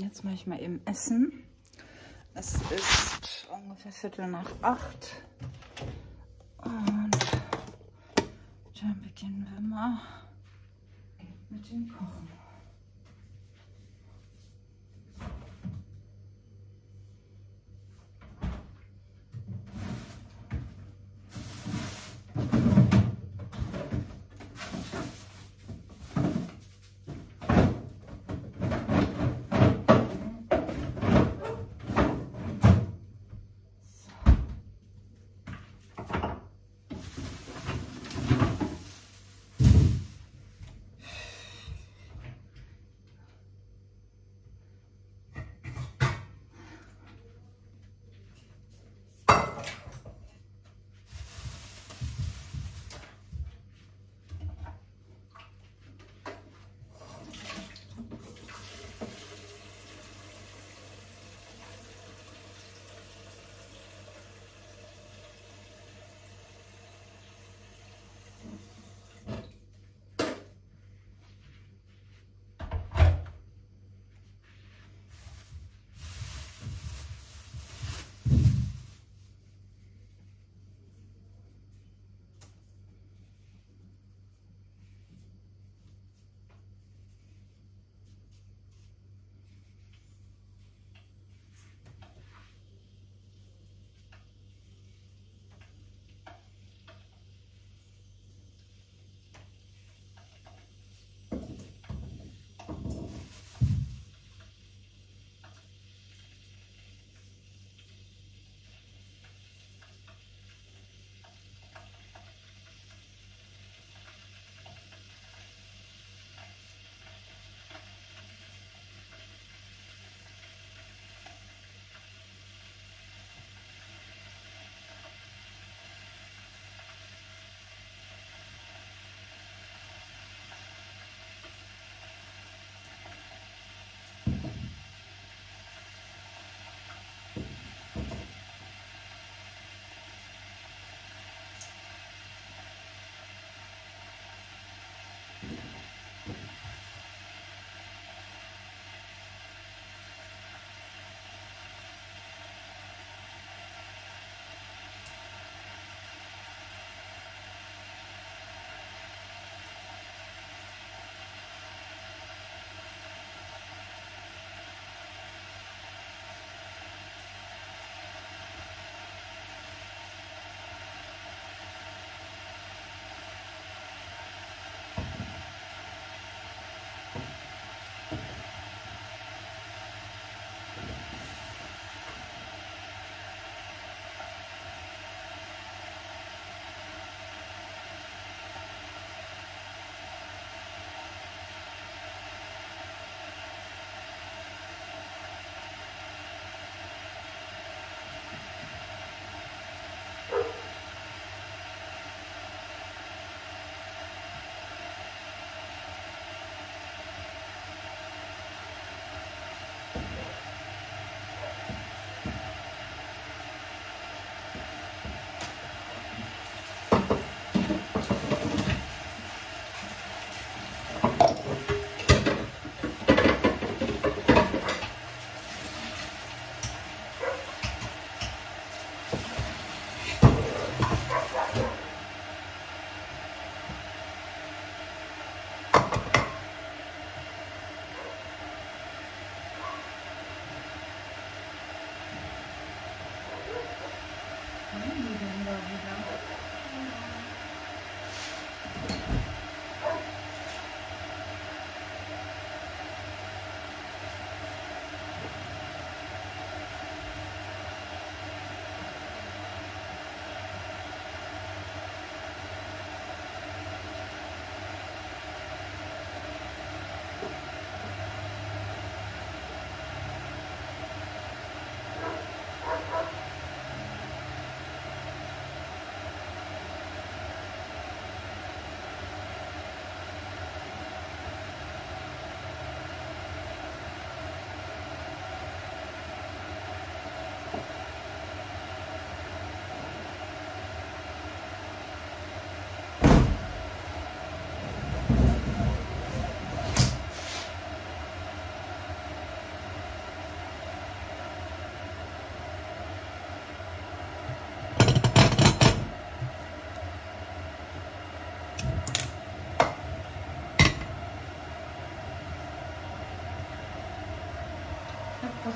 Jetzt mache ich mal eben Essen. Es ist ungefähr Viertel nach acht. Und dann beginnen wir mal mit dem Kochen.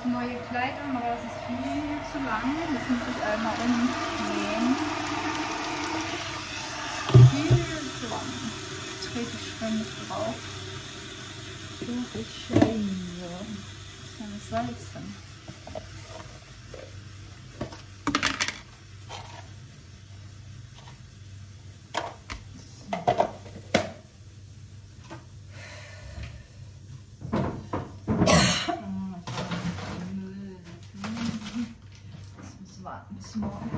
Neue Kleid an, aber das ist viel zu lang. Das muss ich einmal umnähen. Viel zu lang. Trete ich ständig drauf. So viel Scheiße. Das ist Salz drin. small.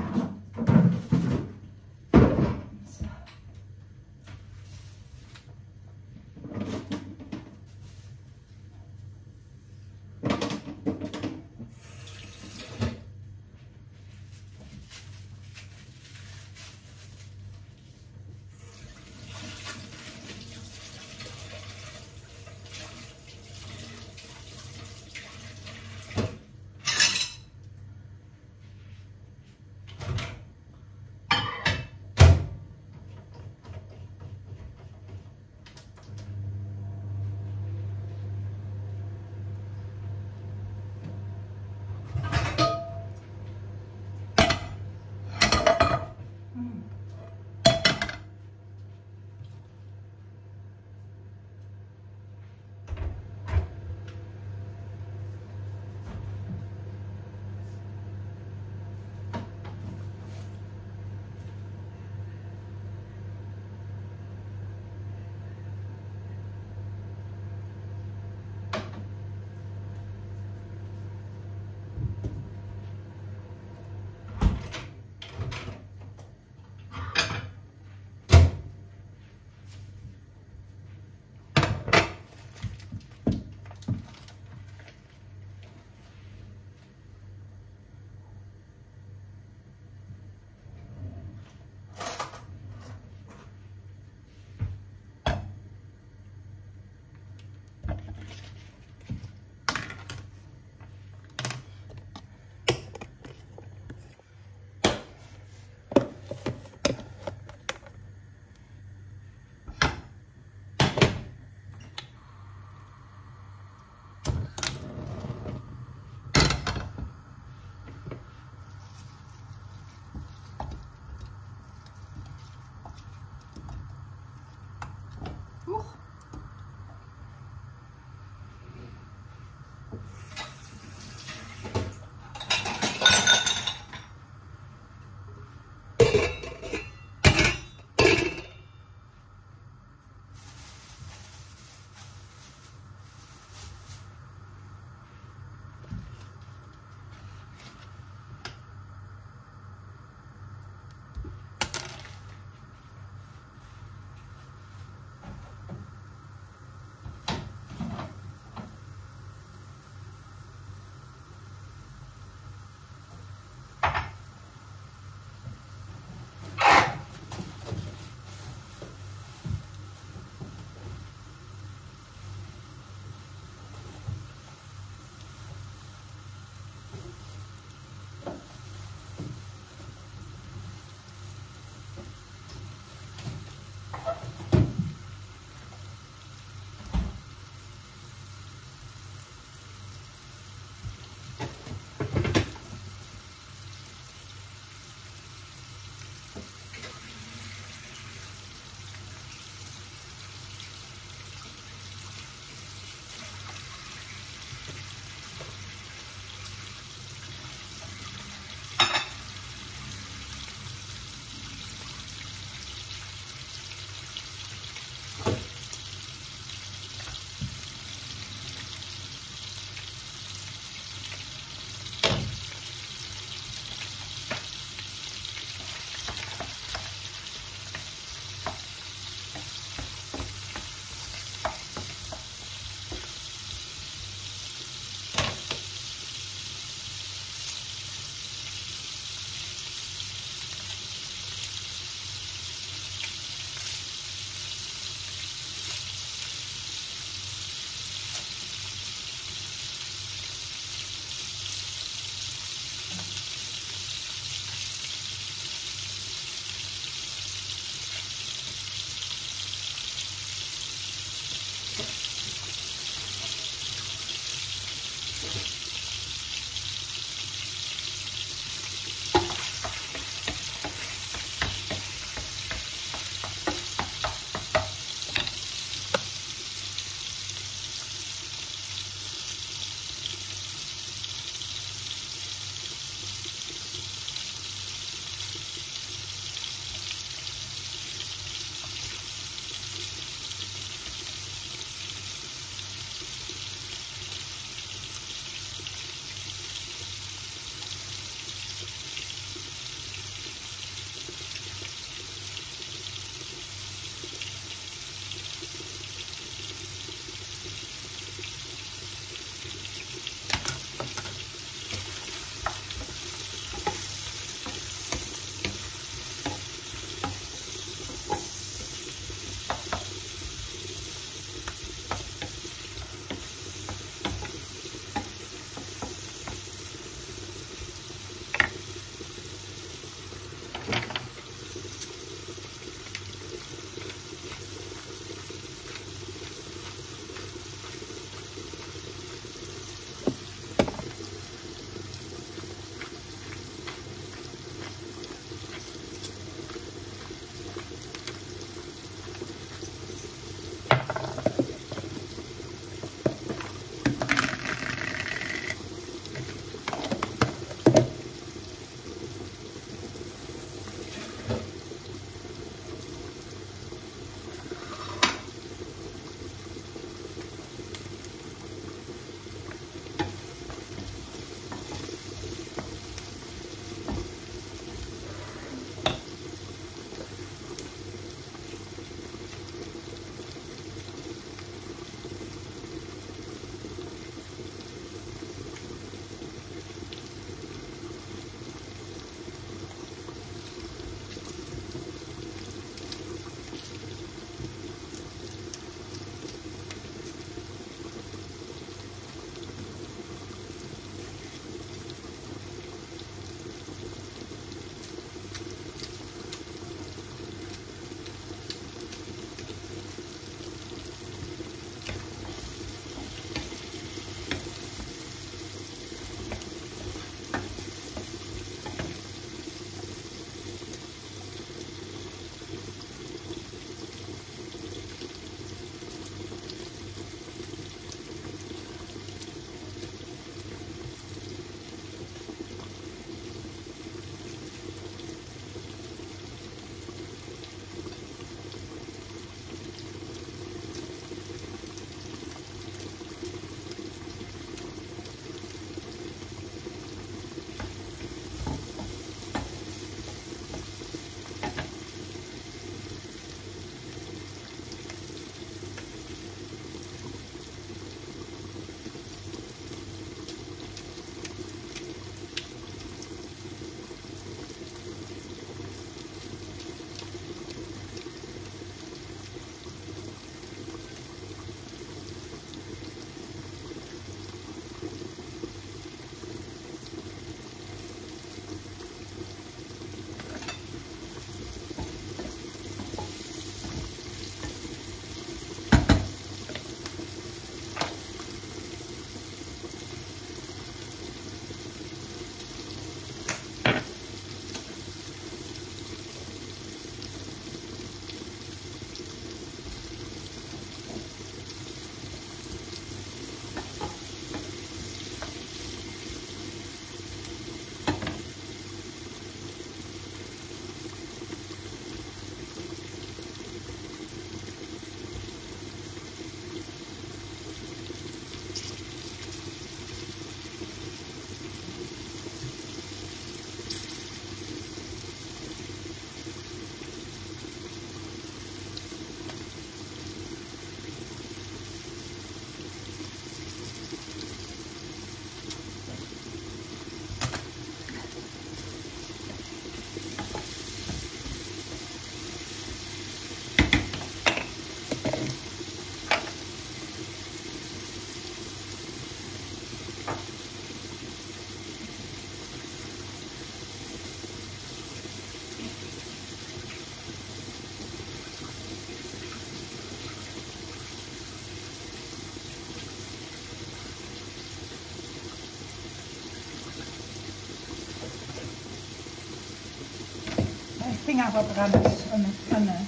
Finger verbrannt und eine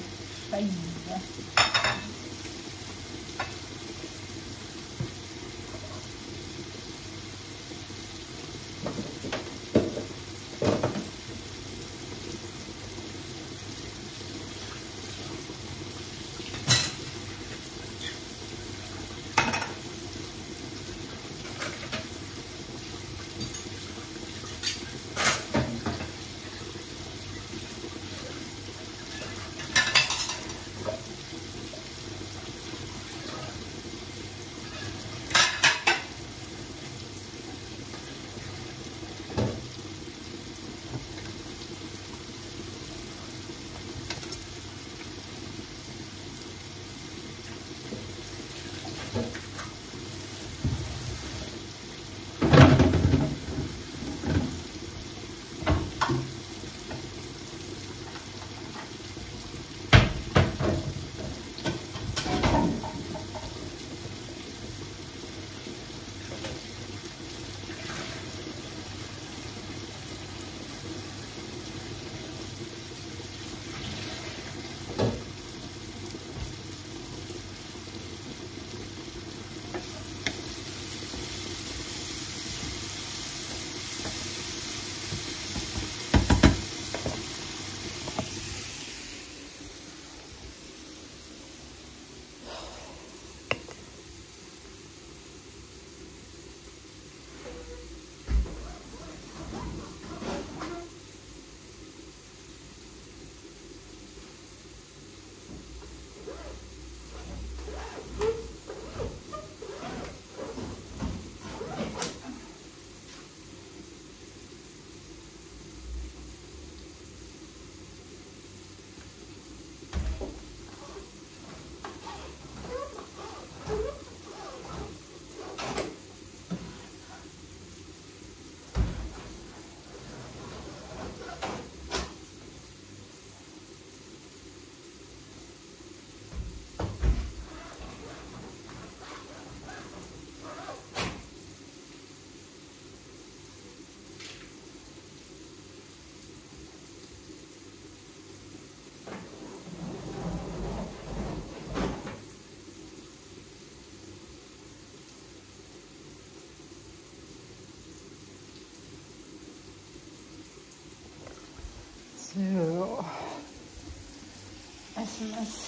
Essen ist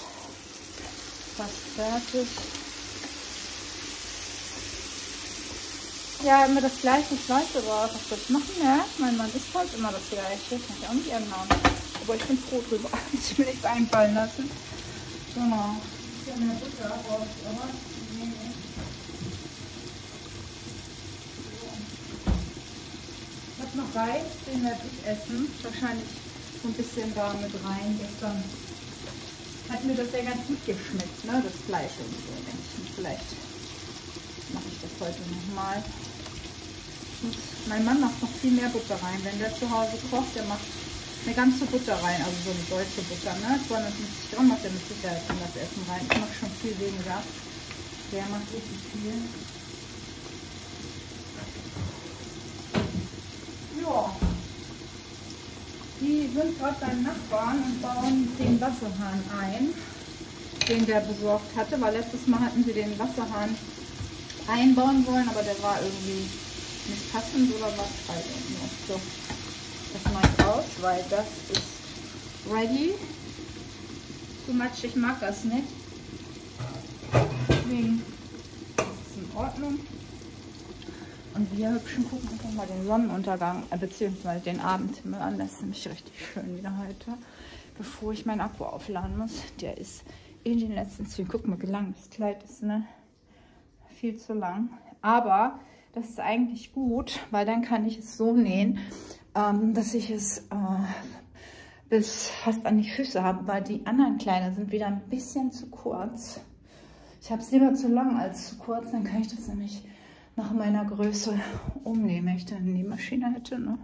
fast fertig. Ja, immer das gleiche. Ich weiß aber, was das machen, ja. Mein Mann isst halt immer das gleiche. Kann ich auch nicht ändern. Aber ich bin froh drüber. Ich will nichts einfallen lassen. Genau. Ich habe. Ich habe noch Reis, den werde ich essen. Wahrscheinlich so ein bisschen da mit rein. Gestern hat mir das ja ganz gut geschmeckt, ne? das Fleisch und so. Vielleicht mache ich das heute nochmal. Mein Mann macht noch viel mehr Butter rein. Wenn der zu Hause kocht, der macht eine ganze Butter rein, also so eine deutsche Butter. Ne? 250 Gramm macht er mit Sicherheit in das Essen rein. Ich mache schon viel weniger. Der macht richtig viel. Ja. Die sind gerade beim Nachbarn und bauen den Wasserhahn ein, den der besorgt hatte, weil letztes Mal hatten sie den Wasserhahn einbauen wollen, aber der war irgendwie nicht passend oder was? Also, so. Das mache ich aus, weil das ist ready. Too much, ich mag das nicht. Deswegen ist es in Ordnung. Und wir hübschen gucken einfach mal den Sonnenuntergang, äh, beziehungsweise den Abendhimmel an. Das ist nämlich richtig schön wieder heute, bevor ich meinen Akku aufladen muss. Der ist in den letzten Zügen. Guck mal, wie lang das Kleid ist, ne? Viel zu lang. Aber das ist eigentlich gut, weil dann kann ich es so nähen, ähm, dass ich es äh, bis fast an die Füße habe, weil die anderen Kleider sind wieder ein bisschen zu kurz. Ich habe es lieber zu lang als zu kurz, dann kann ich das nämlich nach meiner Größe umnehmen. Wenn ich dann die Maschine hätte, ne?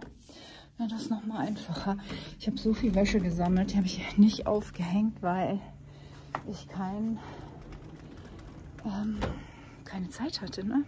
wäre das nochmal einfacher. Ich habe so viel Wäsche gesammelt, die habe ich nicht aufgehängt, weil ich kein, ähm, keine Zeit hatte. Ne?